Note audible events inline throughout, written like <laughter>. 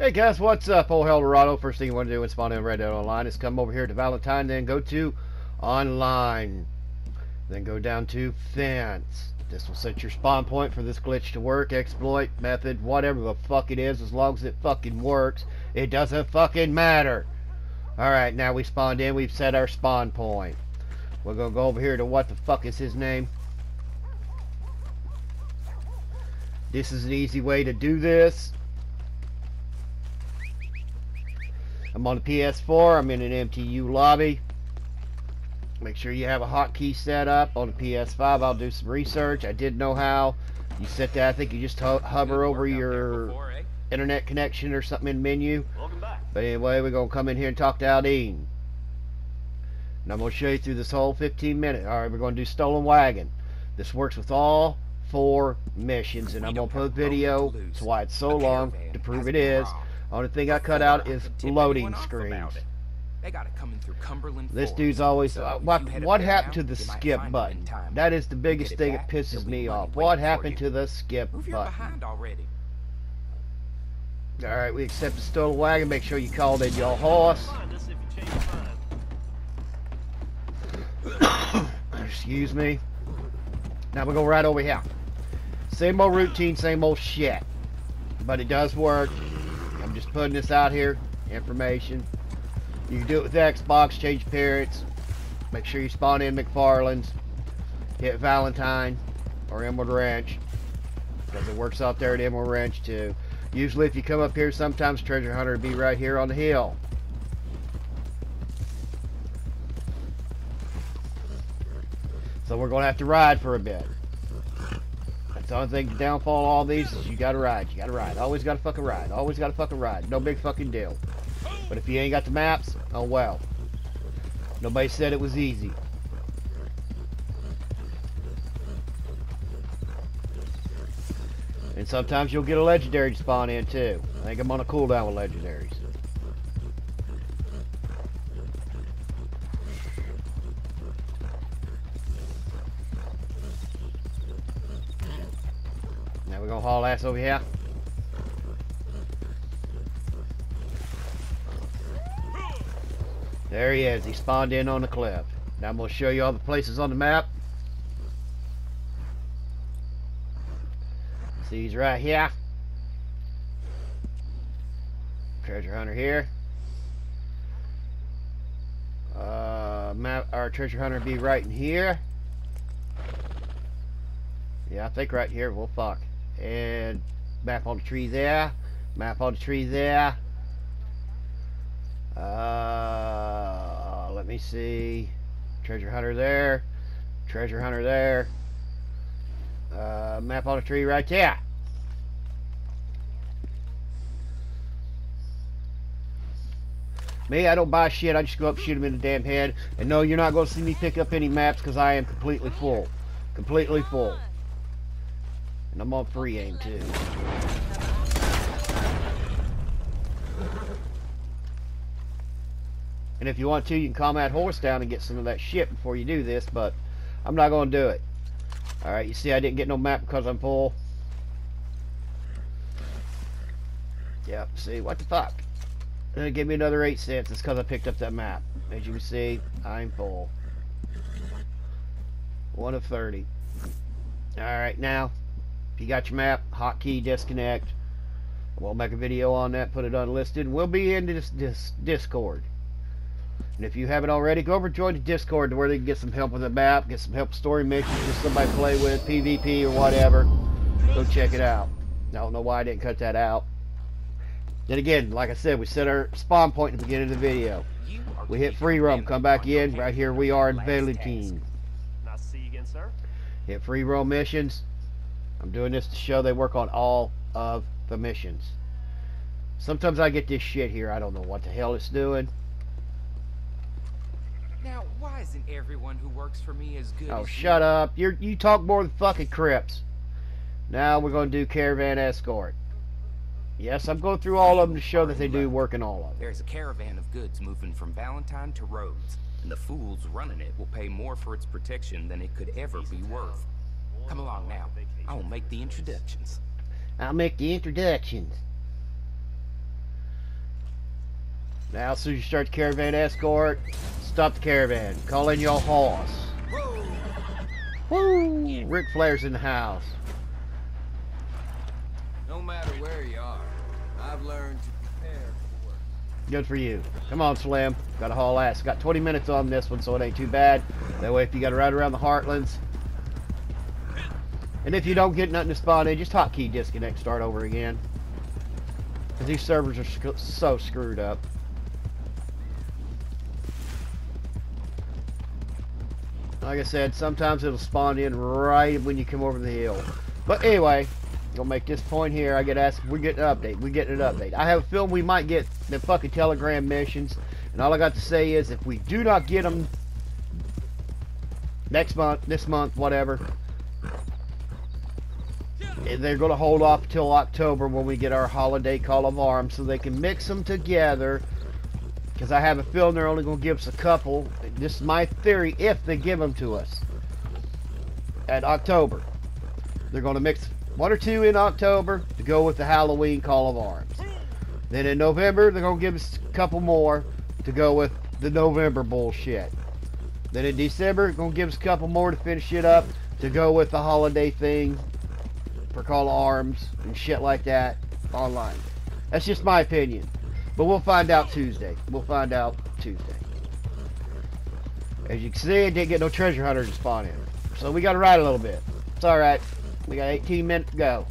Hey guys, what's up? Oh Dorado. First thing you want to do when spawning in Red Dead Online is come over here to Valentine, then go to Online. Then go down to Fence. This will set your spawn point for this glitch to work, exploit, method, whatever the fuck it is, as long as it fucking works. It doesn't fucking matter. Alright, now we spawned in, we've set our spawn point. We're gonna go over here to what the fuck is his name? This is an easy way to do this. I'm on the PS4. I'm in an MTU lobby. Make sure you have a hotkey set up on the PS5. I'll do some research. I did know how. You set that. I think you just hover over your before, eh? internet connection or something in the menu. But anyway, we're going to come in here and talk to Alden. And I'm going to show you through this whole 15 minutes. Alright, we're going to do Stolen Wagon. This works with all four missions. And I'm going to put a video. That's why it's so long to prove it is. Only thing I cut out is loading screens. They got it coming through Cumberland. This dude's always uh, what what happened to the skip button? That is the biggest thing that pisses me off. What happened to the skip button? already All right, we accept the stolen wagon. Make sure you called in your horse. <coughs> Excuse me. Now we go right over here. Same old routine, same old shit. But it does work. Just putting this out here. Information. You can do it with Xbox, change parents. Make sure you spawn in McFarland's. Hit Valentine or Emerald Ranch. Because it works out there at Emerald Ranch too. Usually if you come up here, sometimes Treasure Hunter will be right here on the hill. So we're going to have to ride for a bit. The only thing, downfall all these is you got to ride. You got to ride. Always got to fucking ride. Always got to fucking ride. No big fucking deal. But if you ain't got the maps, oh well. Nobody said it was easy. And sometimes you'll get a legendary to spawn in too. I think I'm on a cooldown with legendaries. We're haul ass over here. There he is. He spawned in on the cliff. Now I'm going to show you all the places on the map. See, he's right here. Treasure hunter here. Uh, map our treasure hunter be right in here. Yeah, I think right here. Well, fuck. And map on the tree there. Map on the tree there. Uh, let me see. Treasure hunter there. Treasure hunter there. Uh, map on the tree right there. Me, I don't buy shit. I just go up shoot him in the damn head. And no, you're not going to see me pick up any maps because I am completely full. Completely full. And I'm on free aim too. And if you want to, you can calm that horse down and get some of that shit before you do this, but I'm not going to do it. Alright, you see I didn't get no map because I'm full. Yep, see, what the fuck? Uh, then it gave me another 8 cents. It's because I picked up that map. As you can see, I'm full. 1 of 30. Alright, now, if you got your map, hotkey, disconnect. We'll make a video on that, put it unlisted. We'll be in this, this Discord. And if you haven't already, go over and join the Discord to where they can get some help with the map, get some help story missions, just somebody play with, PvP or whatever. Go check it out. I don't know why I didn't cut that out. Then again, like I said, we set our spawn point at the beginning of the video. We hit free roam, come back in. Right here we are in Valentine. Nice to see you again, sir. Hit free roam missions. I'm doing this to show they work on all of the missions. Sometimes I get this shit here. I don't know what the hell it's doing. Now, why isn't everyone who works for me as good oh, as shut you? up. you you talk more than fucking Cripps. Now we're going to do Caravan Escort. Yes, I'm going through all of them to show that they do work in all of them. There's a caravan of goods moving from Valentine to Rhodes, and the fools running it will pay more for its protection than it could ever be worth. Come along now. I will make the introductions. I'll make the introductions. Now, as soon as you start the caravan escort, stop the caravan. Call in your horse. Woo! Ric Flair's in the house. No matter where you are, I've learned to prepare for work. Good for you. Come on, Slim. Got to haul ass. Got 20 minutes on this one, so it ain't too bad. That way, if you got to ride around the Heartlands, and if you don't get nothing to spawn in, just hotkey disconnect, start over again. Because these servers are sc so screwed up. Like I said, sometimes it'll spawn in right when you come over the hill. But anyway, gonna make this point here. I get asked, we get an update. We get an update. I have a feeling we might get the fucking telegram missions. And all I got to say is, if we do not get them next month, this month, whatever, Eh, they're going to hold off till October when we get our holiday call of arms so they can mix them together. Because I have a feeling they're only going to give us a couple. This is my theory if they give them to us. At October. They're going to mix one or two in October to go with the Halloween call of arms. Then in November they're going to give us a couple more to go with the November bullshit. Then in December they're going to give us a couple more to finish it up to go with the holiday thing for call of arms and shit like that online. That's just my opinion. But we'll find out Tuesday. We'll find out Tuesday. As you can see, I didn't get no treasure hunter to spawn in. So we got to ride a little bit. It's alright. We got 18 minutes to go.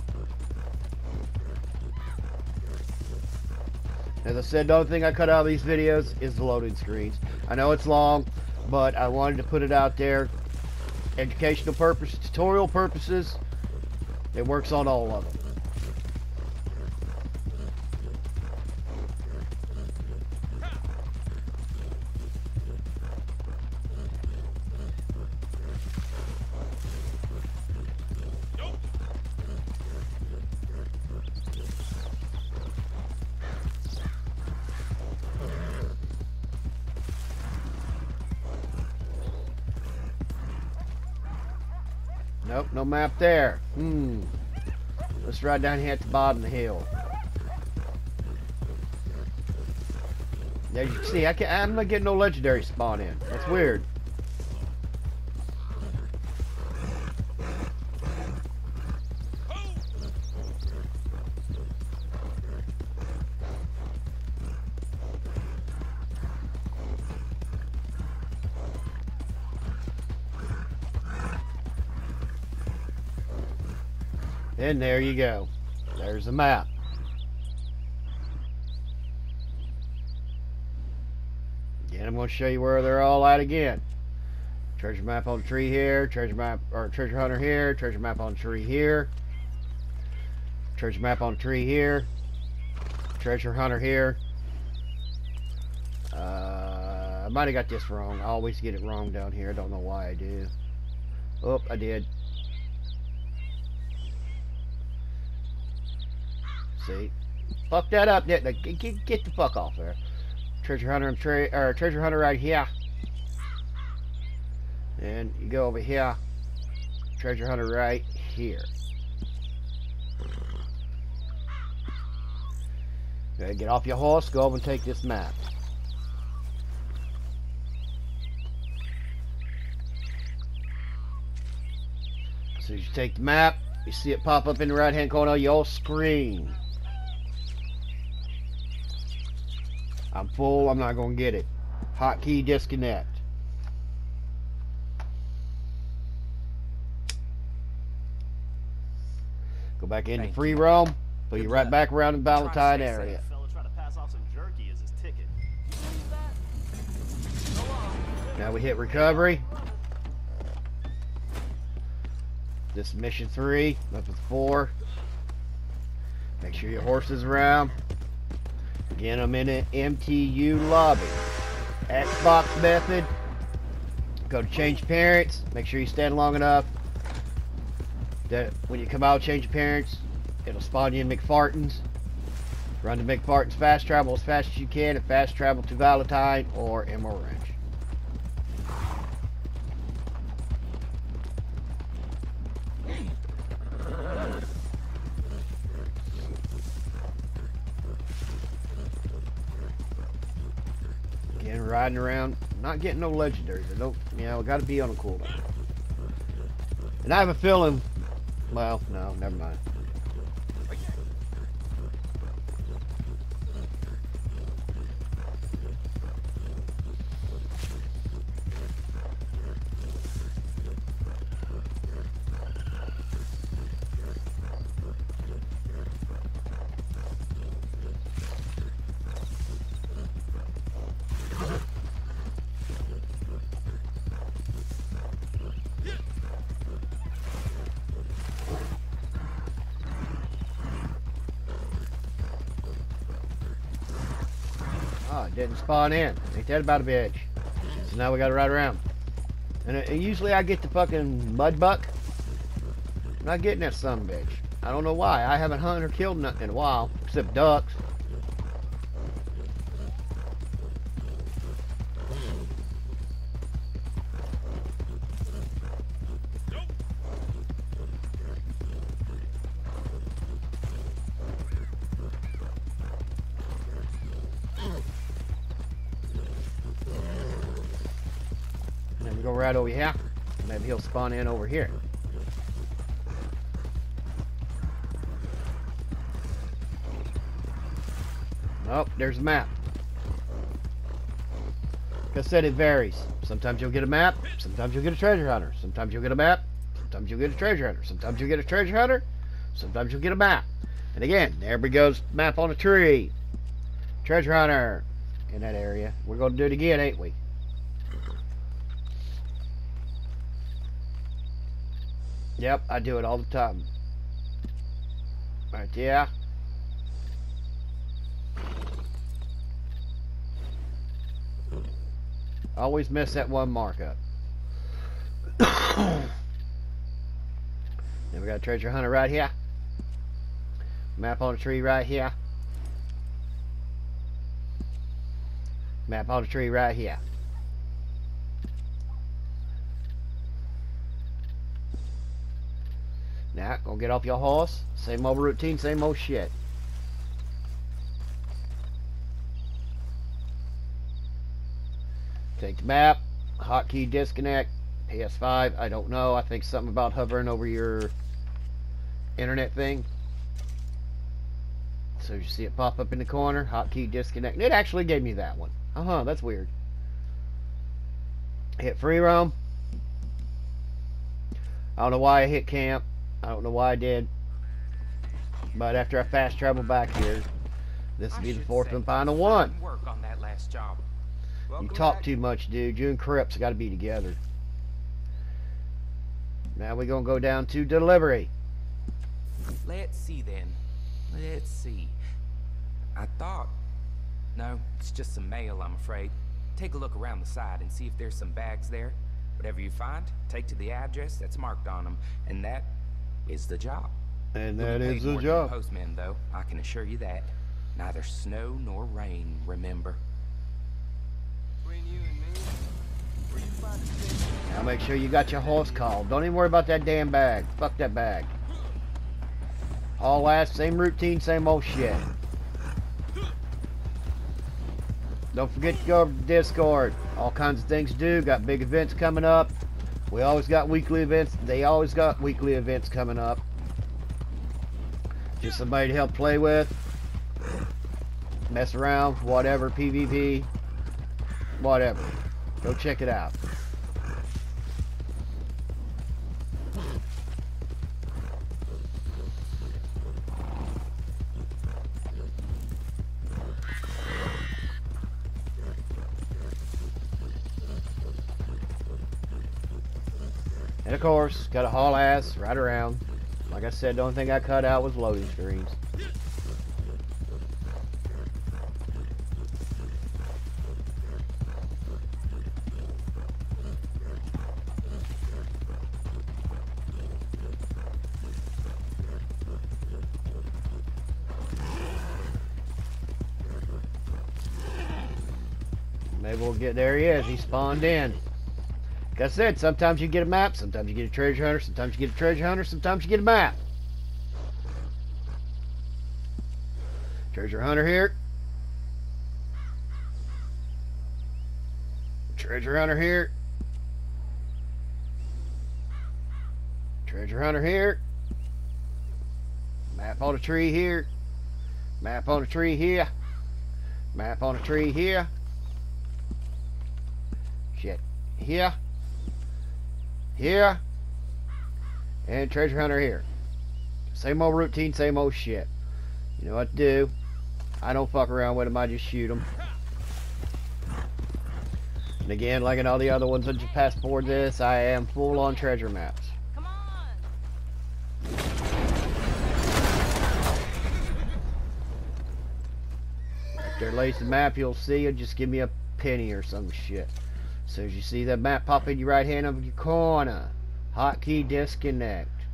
As I said, the only thing I cut out of these videos is the loading screens. I know it's long, but I wanted to put it out there. Educational purposes, tutorial purposes, it works on all of them. Nope, no map there. Hmm. Let's ride down here at the bottom of the hill. As you can see, I I'm not getting no legendary spawn in. That's weird. And there you go. There's the map. Again, I'm going to show you where they're all at again. Treasure map on the tree here, treasure map, or treasure hunter here, treasure map on the tree here, treasure map on the tree here, treasure hunter here. Uh, I might have got this wrong. I always get it wrong down here. I don't know why I do. Oh, I did. Fuck that up. Get, get, get the fuck off there. Treasure hunter tre or treasure hunter right here. And you go over here. Treasure hunter right here. Okay, get off your horse, go over and take this map. So you take the map, you see it pop up in the right hand corner of your screen. I'm full, I'm not going to get it. Hotkey disconnect. Go back into Thank free you. roam, put Good you right luck. back around in Valentine Try to stay area. safe. Fella tried to pass off some jerky as his ticket. You believe that? So long. Now we hit recovery. This mission three, up with four. Make sure your horse is around. Again, I'm in an MTU lobby. Xbox method. Go to change parents. Make sure you stand long enough. That when you come out, change parents. It'll spawn you in MacFarlane's. Run to MacFarlane's fast travel as fast as you can and fast travel to Valentine or Emerald Ranch. riding around, not getting no legendaries. I don't, you know, got to be on a cooldown. And I have a feeling, well, no, never mind. Didn't spawn in. Ain't that about a bitch? So now we gotta ride around. And uh, usually I get the fucking mud buck. I'm not getting that son bitch. I don't know why. I haven't hunted or killed nothing in a while, except ducks. Right over here. Maybe he'll spawn in over here. Oh, there's a map. Like I said, it varies. Sometimes you'll get a map, sometimes you'll get a treasure hunter. Sometimes you'll get a map, sometimes you'll get a treasure hunter. Sometimes you'll get a treasure hunter, sometimes you'll get a map. And again, there we goes, map on a tree. Treasure hunter in that area. We're going to do it again, ain't we? Yep, I do it all the time. Right, yeah. Always miss that one markup. <coughs> then we got a treasure hunter right here. Map on a tree right here. Map on a tree right here. Now, gonna get off your horse. Same old routine, same old shit. Take the map, hotkey disconnect, PS5, I don't know. I think something about hovering over your internet thing. So you see it pop up in the corner, hotkey disconnect. It actually gave me that one. Uh-huh, that's weird. Hit free roam. I don't know why I hit camp. I don't know why I did. But after I fast travel back here, this will be the fourth and final one. Work on that last job. You talk too much, dude. You and Cripps got to be together. Now we're going to go down to delivery. Let's see then. Let's see. I thought. No, it's just some mail, I'm afraid. Take a look around the side and see if there's some bags there. Whatever you find, take to the address that's marked on them, and that is the job. And You'll that be is paid the more than the job. Postman, though, I can assure you that. Neither snow nor rain, remember. Between you and me, where you find? Now make sure you got your horse called. Don't even worry about that damn bag. Fuck that bag. All last, same routine, same old shit. Don't forget to go over to Discord. All kinds of things to do. Got big events coming up. We always got weekly events. They always got weekly events coming up. Just somebody to help play with. Mess around, whatever, PvP. Whatever. Go check it out. And of course, got to haul ass right around. Like I said, the only thing I cut out was loading screens. Maybe we'll get there he is. He spawned in. Like I said, sometimes you get a map, sometimes you get a treasure hunter, sometimes you get a treasure hunter, sometimes you get a map. Treasure hunter here. Treasure hunter here. Treasure hunter here. Map on a tree here. Map on a tree here. Map on a tree here. Shit. Here. Here. And treasure hunter here. Same old routine, same old shit. You know what to do. I don't fuck around with them, I just shoot them. And again, like in all the other ones that you pass before this, I am full on treasure maps. Come on. If there lays the map, you'll see it. Just give me a penny or some shit. Soon as you see that map pop in your right hand of your corner, hotkey disconnect.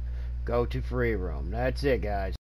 Go to free roam. That's it, guys.